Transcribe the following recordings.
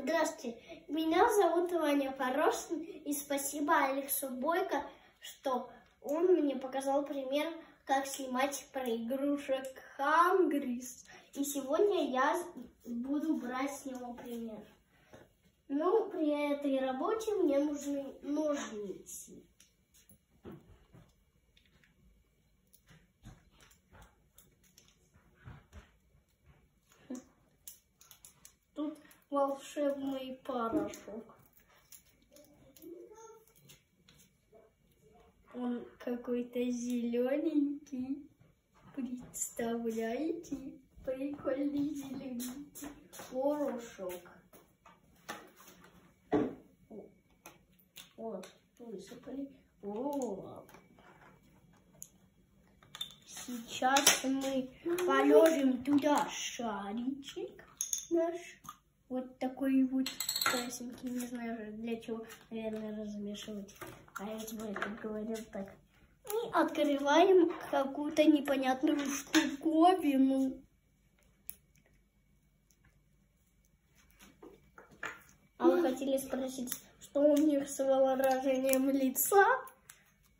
Здравствуйте, меня зовут Ваня Порошин, и спасибо Алексу Бойко, что он мне показал пример, как снимать про игрушек Хангрис. И сегодня я буду брать с него пример. Ну, при этой работе мне нужны ножницы. Тут волшебный порошок. Он какой-то зелененький. Представляете? Прикольный зелененький порошок. Вот, высыпали. О, Сейчас мы положим туда шаричек наш. Вот такой вот красенький, не знаю для чего, наверное, размешивать. А я тебе это говорил так. И открываем какую-то непонятную штуковину. А вы хотели спросить, что у них с выражением лица?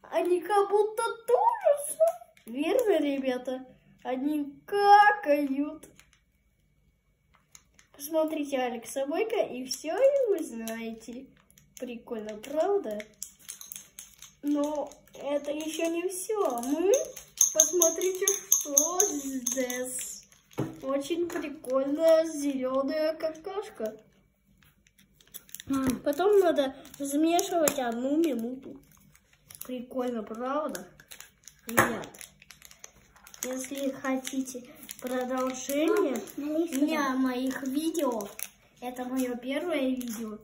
Они как будто тоже Верно, ребята? Они какают. Посмотрите Алекса Бойко и все и знаете. Прикольно, правда? Но это еще не все. Мы посмотрите, что здесь. Очень прикольная зеленая какашка. Потом надо замешивать одну минуту. Прикольно, правда? Ребят, если хотите продолжение для моих видео, это мое первое видео,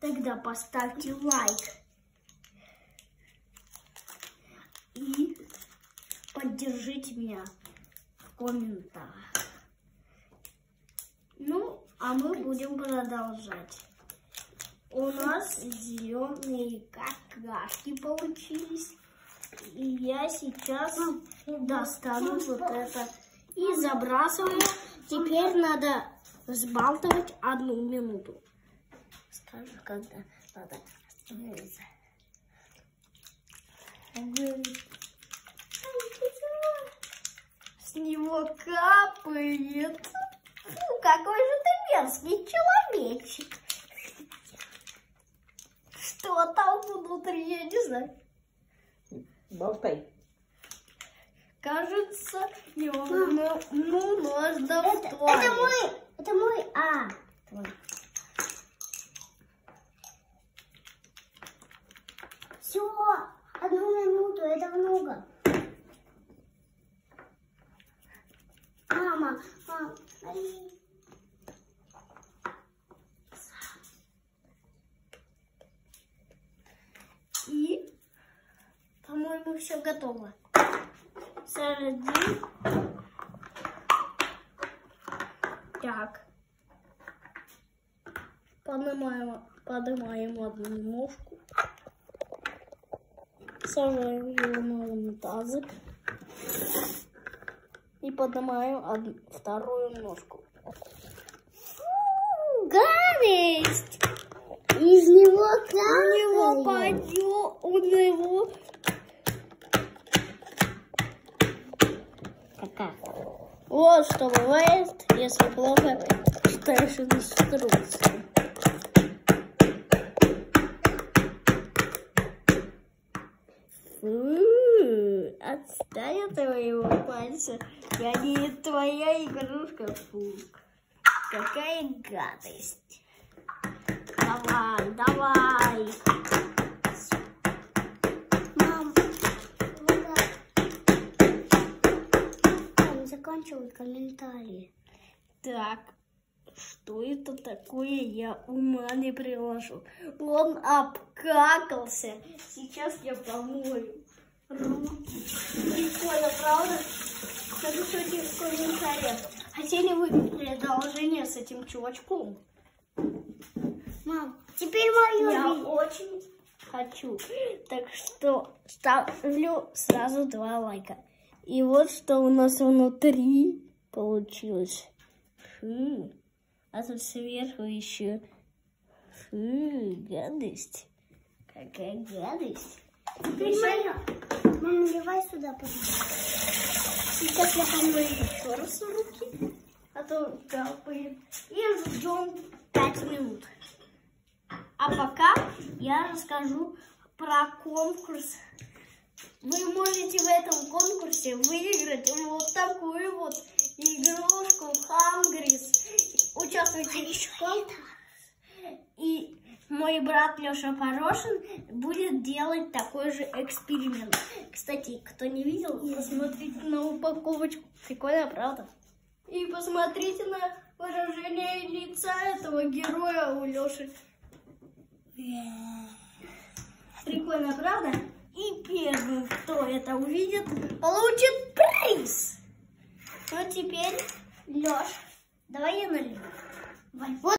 тогда поставьте лайк. И поддержите меня в комментах. Ну, а мы будем продолжать. У нас зеленые какашки получились. И я сейчас достану вот это и забрасываю. Теперь надо сбалтывать одну минуту. Скажу, когда надо. С него капает. Ну, какой же ты мерзкий человечек. Что там внутри, я не знаю. Болтай. Кажется, его ну, ну, нужно это, это мой, это мой, а, твой. Все, одну минуту, это много. Мама, мама, И, по-моему, все готово. Сардин. Так. Поднимаем, поднимаем одну ножку. Сажаем его на унитазик. И поднимаем одну, вторую ножку. Фу, гадость! Из него У него капает. пойдет, у него Какая? Вот что бывает, если плохо читаешь инструкцию. Фу, отстань от твоего пальца. Я не твоя игрушка, фу. Какая гадость. Давай, давай. Мам, он заканчивает комментарии. Так, что это такое, я ума не приложу. Он обкакался. Сейчас я помою руки. Прикольно, правда? Напишите в комментариях. Хотели вы продолжение с этим чувачком? Мам, теперь мое Я видео. очень хочу. Так что ставлю сразу два лайка. И вот что у нас внутри получилось. Фу, А тут сверху еще... Фу, гадость. Какая гадость. Теперь мое. Мам, наливай сюда, пожалуйста. Сейчас я помою еще раз руки, а то капает. И ждем 5 минут. А пока я расскажу про конкурс. Вы можете в этом конкурсе выиграть вот такую вот мой брат Леша Порошин будет делать такой же эксперимент. Кстати, кто не видел, посмотрите на упаковочку. Прикольно, правда? И посмотрите на выражение лица этого героя у Леши. Прикольно, правда? И первый, кто это увидит, получит приз. Ну, теперь, Леш, давай я налью. Вот